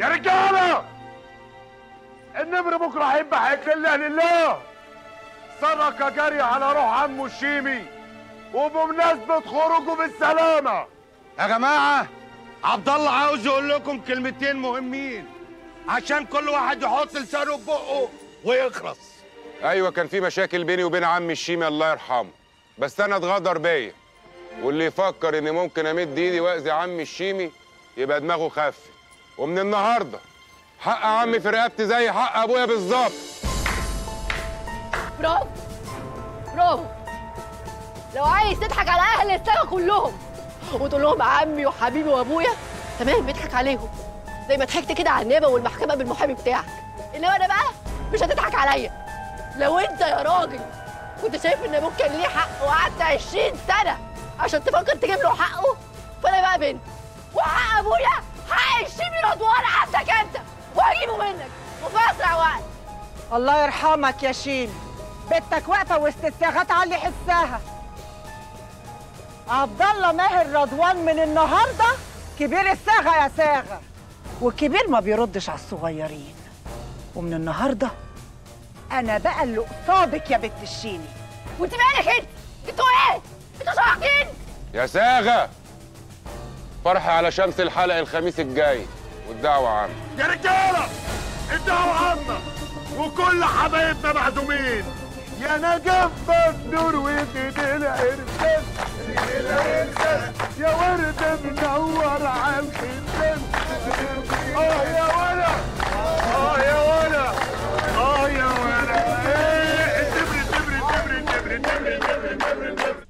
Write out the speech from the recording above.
يا رجالة! النمر بكرة هيذبح هيك لله لله سرقه جري على روح عمه الشيمي! وبمناسبة خروجه بالسلامة! يا جماعة عبد الله عاوز يقول لكم كلمتين مهمين عشان كل واحد يحط لسانه في بقه ويخلص. أيوه كان في مشاكل بيني وبين عمي الشيمي الله يرحمه. بس أنا اتغدر بيا. واللي يفكر إني ممكن أمد إيدي واذي عمي الشيمي يبقى دماغه خفت. ومن النهارده حق عمي في رقبتي زي حق أبويا بالظبط. برافو. برافو. لو عايز تضحك على أهل السما كلهم وتقول لهم عمي وحبيبي وأبويا تمام اضحك عليهم. زي ما ضحكت كده على النيابه والمحكمة بالمحامي بتاعك. إنما أنا بقى مش هتضحك عليا. لو أنت يا راجل كنت شايف إن أبوك كان ليه حق وقعدت 20 سنة عشان تفكر تجيب له حقه فأنا بقى بنت. وحق أبويا رضوان عندك أنت. وهجيبه منك. وفي اسرع وقت الله يرحمك يا شيم. بنتك واقفة وسط الصاغات على اللي حساها. عبد الله ماهر رضوان من النهارده كبير الصاغه يا صاغه والكبير ما بيردش على الصغيرين. ومن النهارده أنا بقى اللي قصادك يا بنت الشيني وانت مالك انت؟ أنتوا إيه؟ أنتوا صاحبين؟ يا ساغه فرحي على شمس الحلقة الخميس الجاي. والدعوة عامة يا رجالة الدعوة عامة وكل حبايبنا معزومين يا نجف بدر وتدي العرسان تدي العرسان يا ورد منور على الخلفان آه يا ولا آه يا ولا آه يا ولا إيه الدبر الدبر الدبر الدبر الدبر الدبر الدبر